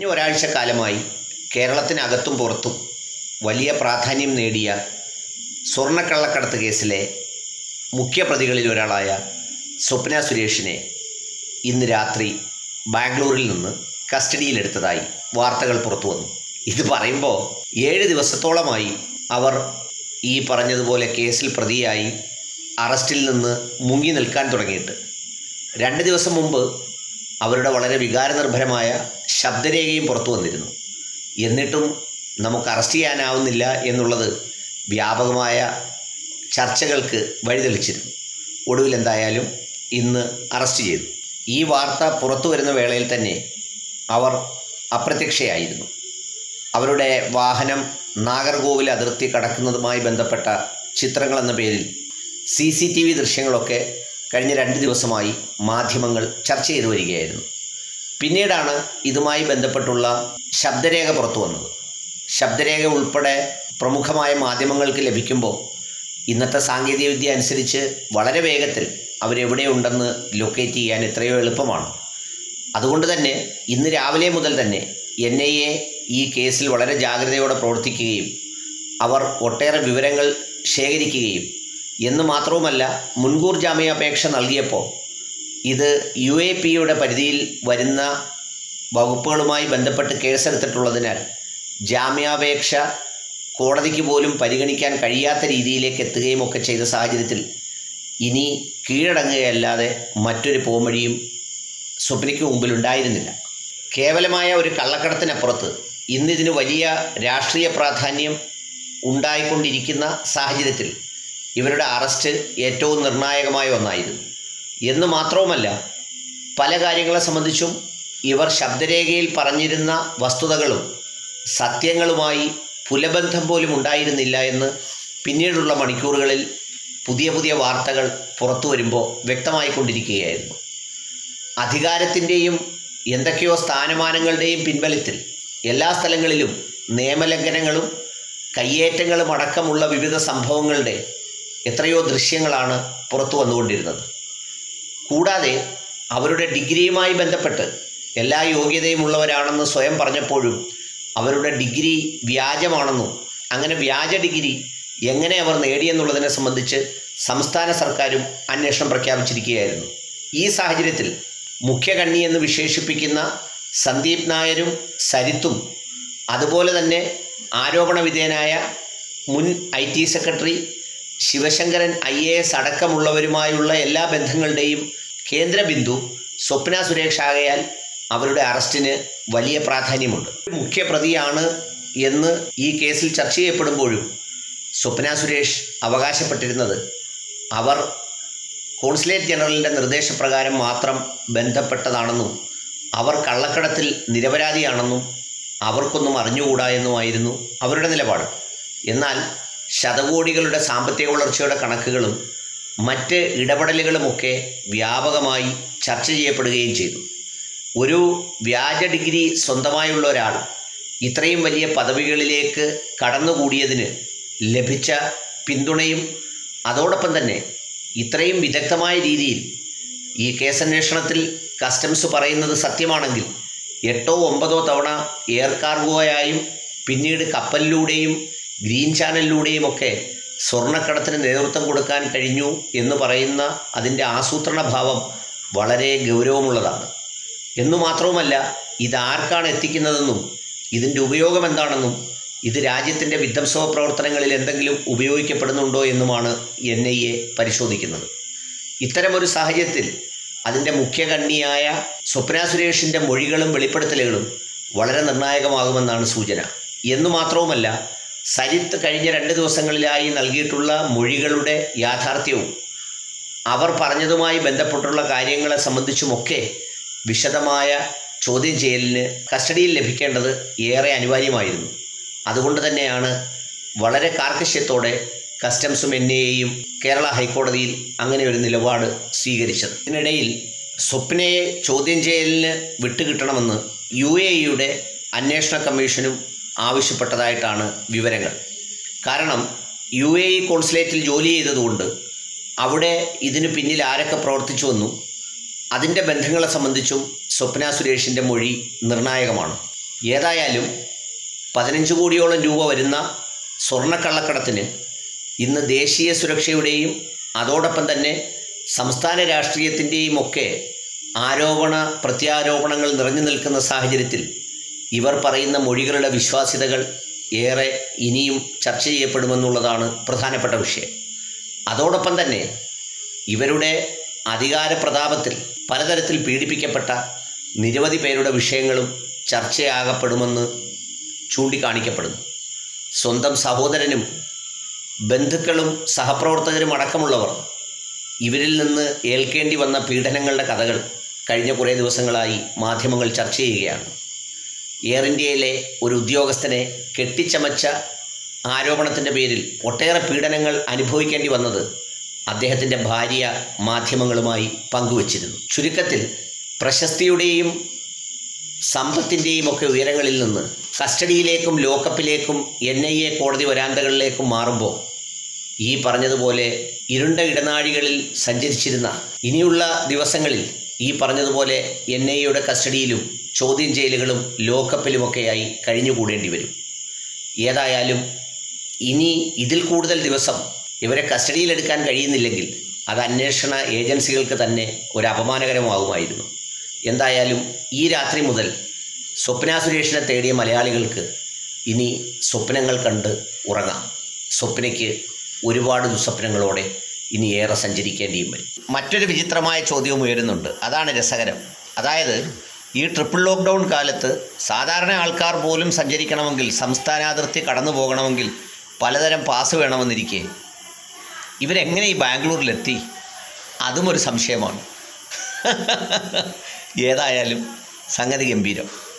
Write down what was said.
കഴിഞ്ഞ ഒരാഴ്ചക്കാലമായി കേരളത്തിനകത്തും പുറത്തും വലിയ പ്രാധാന്യം നേടിയ സ്വർണക്കള്ളക്കടത്ത് കേസിലെ മുഖ്യപ്രതികളിൽ ഒരാളായ സ്വപ്ന സുരേഷിനെ ഇന്ന് രാത്രി ബാംഗ്ലൂരിൽ നിന്ന് കസ്റ്റഡിയിലെടുത്തതായി വാർത്തകൾ പുറത്തു വന്നു. ഇത് പറയുമ്പോൾ ഏഴ് ദിവസത്തോളമായി അവർ ഈ പറഞ്ഞതുപോലെ കേസിൽ പ്രതിയായി അറസ്റ്റിൽ നിന്ന് മുങ്ങി നിൽക്കാൻ തുടങ്ങിയിട്ട്. രണ്ട് ദിവസം മുമ്പ് അവരുടെ വളരെ വികാരനിർഭരമായ ശബ്ദരേഖയും പുറത്തു വന്നിരുന്നു. എന്നിട്ടും നമുക്ക് അറസ്റ്റ് ചെയ്യാനാവുന്നില്ല എന്നുള്ളത് വ്യാപകമായ ചർച്ചകൾക്ക് വഴിതെളിച്ചിരുന്നു. ഒടുവിൽ എന്തായാലും ഇന്ന് അറസ്റ്റ് ചെയ്തു. ഈ വാർത്ത പുറത്തു വരുന്ന വേളയിൽ തന്നെ അവർ അപ്രത്യക്ഷയായിരുന്നു. അവരുടെ വാഹനം നാഗർകോവിൽ അതിർത്തി കടക്കുന്നതുമായി ബന്ധപ്പെട്ട ചിത്രങ്ങൾ എന്ന പേരിൽ സി സി ടി വി ദൃശ്യങ്ങളൊക്കെ കഴിഞ്ഞ രണ്ട് ദിവസമായി മാധ്യമങ്ങൾ ചർച്ച ചെയ്തു വരികയായിരുന്നു. പിന്നീടാണ് ഇതുമായി ബന്ധപ്പെട്ടുള്ള ശബ്ദരേഖ പുറത്തു വന്നത്. ശബ്ദരേഖ ഉൾപ്പെടെ പ്രമുഖമായ മാധ്യമങ്ങൾക്ക് ലഭിക്കുമ്പോൾ ഇന്നത്തെ സാങ്കേതികവിദ്യ അനുസരിച്ച് വളരെ വേഗത്തിൽ അവരെവിടെയുണ്ടെന്ന് ലൊക്കേറ്റ് ചെയ്യാൻ എത്രയോ എളുപ്പമാണ്. അതുകൊണ്ട് തന്നെ ഇന്ന് രാവിലെ മുതൽ തന്നെ എൻ ഐ എ ഈ കേസിൽ വളരെ ജാഗ്രതയോടെ പ്രവർത്തിക്കുകയും അവർ ഒട്ടേറെ വിവരങ്ങൾ ശേഖരിക്കുകയും എന്ന് മാത്രവുമല്ല മുൻകൂർ ജാമ്യാപേക്ഷ നൽകിയപ്പോൾ ഇത് യു എ പിയുടെ പരിധിയിൽ വരുന്ന വകുപ്പുകളുമായി ബന്ധപ്പെട്ട് കേസെടുത്തിട്ടുള്ളതിനാൽ ജാമ്യാപേക്ഷ കോടതിക്ക് പോലും പരിഗണിക്കാൻ കഴിയാത്ത രീതിയിലേക്ക് എത്തുകയും ഒക്കെ ചെയ്ത സാഹചര്യത്തിൽ ഇനി കീഴടങ്ങുകയല്ലാതെ മറ്റൊരു പോംവഴിയും സ്വപ്നയ്ക്ക് മുമ്പിൽ ഉണ്ടായിരുന്നില്ല. കേവലമായ ഒരു കള്ളക്കടത്തിനപ്പുറത്ത് ഇന്നിതിന് വലിയ രാഷ്ട്രീയ പ്രാധാന്യം ഉണ്ടായിക്കൊണ്ടിരിക്കുന്ന സാഹചര്യത്തിൽ ഇവരുടെ അറസ്റ്റ് ഏറ്റവും നിർണായകമായ ഒന്നായിരുന്നു. എന്ന് മാത്രവുമല്ല പല കാര്യങ്ങളെ സംബന്ധിച്ചും ഇവർ ശബ്ദരേഖയിൽ പറഞ്ഞിരുന്ന വസ്തുതകളും സത്യങ്ങളുമായി പുലബന്ധം പോലും ഉണ്ടായിരുന്നില്ല എന്ന് പിന്നീടുള്ള മണിക്കൂറുകളിൽ പുതിയ പുതിയ വാർത്തകൾ പുറത്തു വരുമ്പോൾ വ്യക്തമായിക്കൊണ്ടിരിക്കുകയായിരുന്നു അധികാരത്തിന്റെയും എന്തൊക്കെയോ സ്ഥാനമാനങ്ങളുടെയും പിൻബലത്തിൽ എല്ലാ സ്ഥലങ്ങളിലും നിയമലംഘനങ്ങളും കയ്യേറ്റങ്ങളും അടക്കമുള്ള വിവിധ സംഭവങ്ങളുടെ എത്രയോ ദൃശ്യങ്ങളാണ് പുറത്തു വന്നുകൊണ്ടിരുന്നത്. കൂടാതെ അവരുടെ ഡിഗ്രിയുമായി ബന്ധപ്പെട്ട് എല്ലാ യോഗ്യതയും ഉള്ളവരാണെന്ന് സ്വയം പറഞ്ഞപ്പോഴും അവരുടെ ഡിഗ്രി വ്യാജമാണെന്നും അങ്ങനെ വ്യാജ ഡിഗ്രി എങ്ങനെ അവർ നേടിയെന്നുള്ളതിനെ സംബന്ധിച്ച് സംസ്ഥാന സർക്കാരും അന്വേഷണം പ്രഖ്യാപിച്ചിരിക്കുകയായിരുന്നു. ഈ സാഹചര്യത്തിൽ മുഖ്യകണ്ണി എന്ന് വിശേഷിപ്പിക്കുന്ന സന്ദീപ് നായരും സരിത്തും അതുപോലെ തന്നെ ആരോപണ വിധേയനായ മുൻ I T secretary Sivasankaran I A S അടക്കമുള്ളവരുമായുള്ള എല്ലാ ബന്ധങ്ങളുടെയും കേന്ദ്രബിന്ദു സ്വപ്ന സുരേഷ് ആകയാൽ അവരുടെ അറസ്റ്റിന് വലിയ പ്രാധാന്യമുണ്ട്. മുഖ്യപ്രതിയാണ് എന്ന് ഈ കേസിൽ ചർച്ച ചെയ്യപ്പെടുമ്പോഴും സ്വപ്ന സുരേഷ് അവകാശപ്പെട്ടിരുന്നത്. അവർ കോൺസുലേറ്റ് ജനറലിന്റെ നിർദ്ദേശപ്രകാരം മാത്രം ബന്ധപ്പെട്ടതാണെന്നും അവർ കള്ളക്കടത്തിൽ നിരപരാധിയാണെന്നും അവർക്കൊന്നും അറിഞ്ഞുകൂടാ എന്നുമായിരുന്നു അവരുടെ നിലപാട്. എന്നാൽ ശതകോടികളുടെ സാമ്പത്തിക വളർച്ചയുടെ കണക്കുകളും മറ്റ് ഇടപെടലുകളുമൊക്കെ വ്യാപകമായി ചർച്ച ചെയ്യപ്പെടുകയും ചെയ്തു. ഒരു വ്യാജ ഡിഗ്രി സ്വന്തമായുള്ള ഒരാൾ ഇത്രയും വലിയ പദവികളിലേക്ക് കടന്നുകൂടിയതിന് ലഭിച്ച പിന്തുണയും അതോടൊപ്പം തന്നെ ഇത്രയും വിദഗ്ധമായ രീതിയിൽ ഈ കേസന്വേഷണത്തിൽ കസ്റ്റംസ് പറയുന്നത് സത്യമാണെങ്കിൽ എട്ടോ ഒമ്പതോ തവണ എയർ കാർഗോയായും പിന്നീട് കപ്പലിലൂടെയും ഗ്രീൻ ചാനലിലൂടെയും ഒക്കെ സ്വർണക്കടത്തിന് നേതൃത്വം കൊടുക്കാൻ കഴിഞ്ഞു എന്ന് പറയുന്ന അതിന്റെ ആസൂത്രണ ഭാവം വളരെ ഗൗരവമുള്ളതാണ്. എന്നു മാത്രവുമല്ല ഇതാർക്കാണ് എത്തിക്കുന്നതെന്നും ഇതിന്റെ ഉപയോഗം എന്താണെന്നും ഇത് രാജ്യത്തിന്റെ വിധ്വംസവ പ്രവർത്തനങ്ങളിൽ എന്തെങ്കിലും ഉപയോഗിക്കപ്പെടുന്നുണ്ടോ എന്നുമാണ് എൻ ഐ എ പരിശോധിക്കുന്നത്. ഇത്തരമൊരു സാഹചര്യത്തിൽ അതിന്റെ മുഖ്യകണ്ണിയായ സ്വപ്ന സുരേഷിന്റെ മൊഴികളും വെളിപ്പെടുത്തലുകളും വളരെ നിർണായകമാകുമെന്നാണ് സൂചന. എന്നു മാത്രവുമല്ല സരിത്ത് കഴിഞ്ഞ രണ്ട് ദിവസങ്ങളിലായി നൽകിയിട്ടുള്ള മൊഴികളുടെ യാഥാർത്ഥ്യവും അവർ പറഞ്ഞതുമായി ബന്ധപ്പെട്ടുള്ള കാര്യങ്ങളെ സംബന്ധിച്ചുമൊക്കെ വിശദമായ ചോദ്യം ചെയ്യലിന് കസ്റ്റഡിയിൽ ലഭിക്കേണ്ടത് ഏറെ അനിവാര്യമായിരുന്നു. അതുകൊണ്ട് തന്നെയാണ് വളരെ കാർക്കശ്യത്തോടെ കസ്റ്റംസും എൻ ഐയും കേരള ഹൈക്കോടതിയിൽ അങ്ങനെ ഒരു നിലപാട് സ്വീകരിച്ചത്. ഇതിനിടയിൽ സ്വപ്നയെ ചോദ്യം ചെയ്യലിന് വിട്ടുകിട്ടണമെന്ന് യു എ ഇയുടെ അന്വേഷണ കമ്മീഷനും ആവശ്യപ്പെട്ടതായിട്ടാണ് വിവരങ്ങൾ. കാരണം യു എ ഇ കോൺസുലേറ്റിൽ ജോലി ചെയ്തതുകൊണ്ട് അവിടെ ഇതിന് പിന്നിൽ ആരൊക്കെ പ്രവർത്തിച്ചു വന്നു അതിന്റെ ബന്ധങ്ങളെ സംബന്ധിച്ചും സ്വപ്ന സുരേഷിന്റെ മൊഴി നിർണായകമാണ്. ഏതായാലും പതിനഞ്ച് കോടിയോളം രൂപ വരുന്ന സ്വർണക്കള്ളക്കടത്തിന് ഇന്ന് ദേശീയ സുരക്ഷയുടെയും അതോടൊപ്പം തന്നെ സംസ്ഥാന രാഷ്ട്രീയത്തിന്റെയും ഒക്കെ ആരോപണ പ്രത്യാരോപണങ്ങൾ നിറഞ്ഞു നിൽക്കുന്ന സാഹചര്യത്തിൽ ഇവർ പറയുന്ന മൊഴികളുടെ വിശ്വാസ്യതകൾ ഏറെ ഇനിയും ചർച്ച ചെയ്യപ്പെടുമെന്നുള്ളതാണ് പ്രധാനപ്പെട്ട വിഷയം. അതോടൊപ്പം തന്നെ ഇവരുടെ അധികാര പ്രതാപത്തിൽ പലതരത്തിൽ പീഡിപ്പിക്കപ്പെട്ട നിരവധി പേരുടെ വിഷയങ്ങളും ചർച്ചയാകപ്പെടുമെന്ന് ചൂണ്ടിക്കാണിക്കപ്പെടുന്നു. സ്വന്തം സഹോദരനും ബന്ധുക്കളും സഹപ്രവർത്തകരും അടക്കമുള്ളവർ ഇവരിൽ നിന്ന് ഏൽക്കേണ്ടി വന്ന പീഡനങ്ങളുടെ കഥകൾ കഴിഞ്ഞ കുറേ ദിവസങ്ങളായി മാധ്യമങ്ങൾ ചർച്ച ചെയ്യുകയാണ്. എയർ ഇന്ത്യയിലെ ഒരു ഉദ്യോഗസ്ഥനെ കെട്ടിച്ചമച്ച ആരോപണത്തിന്റെ പേരിൽ ഒട്ടേറെ പീഡനങ്ങൾ അനുഭവിക്കേണ്ടി വന്നത് അദ്ദേഹത്തിന്റെ ഭാര്യ മാധ്യമങ്ങളുമായി പങ്കുവച്ചിരുന്നു. ചുരുക്കത്തിൽ പ്രശസ്തിയുടെയും സമ്പത്തിന്റെയും ഒക്കെ ഉയരങ്ങളിൽ നിന്ന് കസ്റ്റഡിയിലേക്കും ലോക്കപ്പിലേക്കും എൻ ഐ എ കോടതി വരാന്തകളിലേക്കും മാറുമ്പോൾ ഈ പറഞ്ഞതുപോലെ ഇരുണ്ട ഇടനാഴികളിൽ സഞ്ചരിച്ചിരുന്ന ഇനിയുള്ള ദിവസങ്ങളിൽ ഈ പറഞ്ഞതുപോലെ എൻ ഐ എയുടെ കസ്റ്റഡിയിലും ചോദ്യം ചെയ്യലുകളും ലോക്കപ്പിലുമൊക്കെയായി കഴിഞ്ഞുകൂടേണ്ടി വരും. ഏതായാലും ഇനി ഇതിൽ കൂടുതൽ ദിവസം ഇവരെ കസ്റ്റഡിയിലെടുക്കാൻ കഴിയുന്നില്ലെങ്കിൽ അത് അന്വേഷണ ഏജൻസികൾക്ക് തന്നെ ഒരു അപമാനകരമാകുമായിരുന്നു എന്തായാലും ഈ രാത്രി മുതൽ സ്വപ്ന സുരേഷിനെ തേടിയ മലയാളികൾക്ക് ഇനി സ്വപ്നങ്ങൾ കണ്ട് ഉറങ്ങാം. സ്വപ്നയ്ക്ക് ഒരുപാട് ദുസ്വപ്നങ്ങളോടെ ഇനി ഏറെ സഞ്ചരിക്കേണ്ടിയും വരും. മറ്റൊരു വിചിത്രമായ ചോദ്യവും ഉയരുന്നുണ്ട്. അതാണ് രസകരം. അതായത് ഈ ട്രിപ്പിൾ ലോക്ക്ഡൗൺ കാലത്ത് സാധാരണ ആൾക്കാർ പോലും സഞ്ചരിക്കണമെങ്കിൽ സംസ്ഥാനാതിർത്തി കടന്നു പോകണമെങ്കിൽ പലതരം പാസ് വേണമെന്നിരിക്കെ. ഇവരെങ്ങനെ ഈ ബാംഗ്ലൂരിലെത്തി? അതും ഒരു സംശയമാണ്. ഏതായാലും സംഗതി ഗംഭീരം.